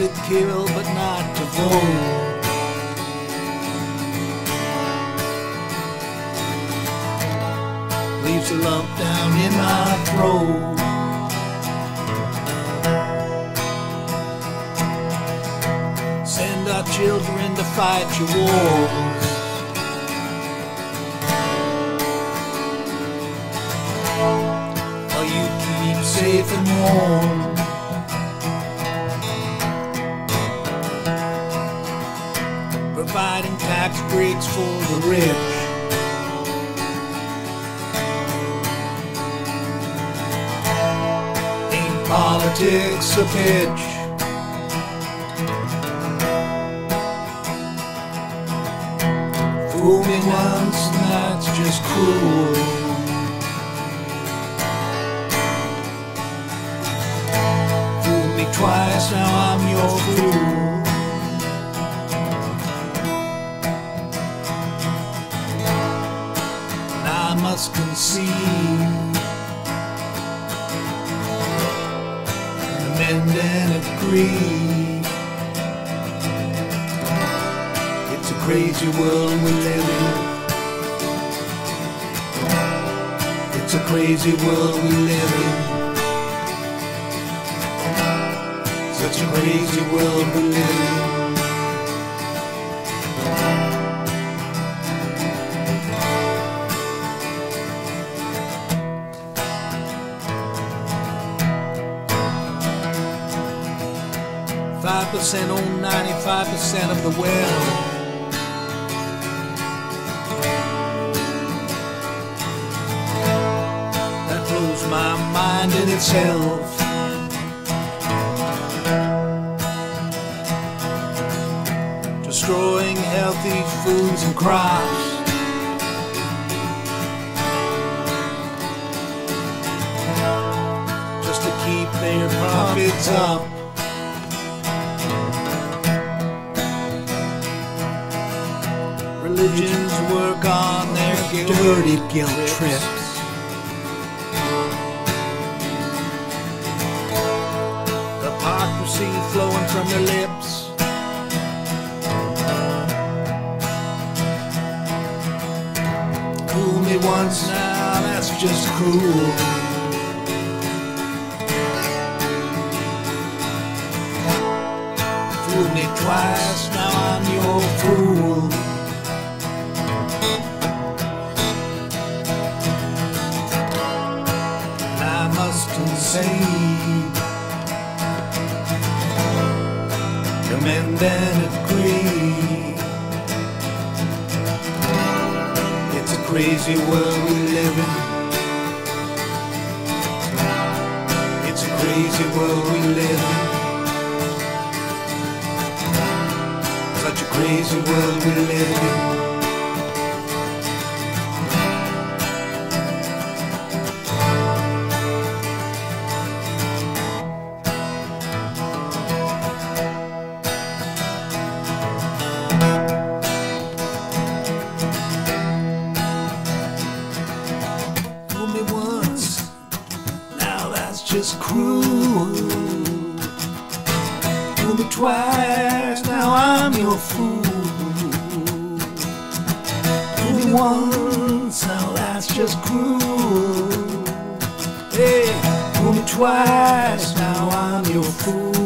to kill but not to vote. Leaves a lump down in my throat. Send our children to fight your wars. While you keep safe and warm. Tax for the rich. Ain't politics a pitch? Fool me once and that's just cruel. Fool me twice, now I'm your fool. Must concede. Amend and agree. It's a crazy world we live in. It's a crazy world we live in. Such a crazy world we live in. Five percent own ninety-five percent of the well. That blows my mind in itself. Destroying healthy foods and crops. Just to keep their profits up. Religions work on their dirty guilt trips. Hypocrisy flowing from their lips. Fool me once, now that's just cruel. Fool me twice, now I'm your fool. Concede, amend and agree. It's a crazy world we live in. It's a crazy world we live in. Such a crazy world we live in. Just cruel. Fool me twice, now I'm your fool. Fool me once, now that's just cruel. Hey, fool me twice, now I'm your fool.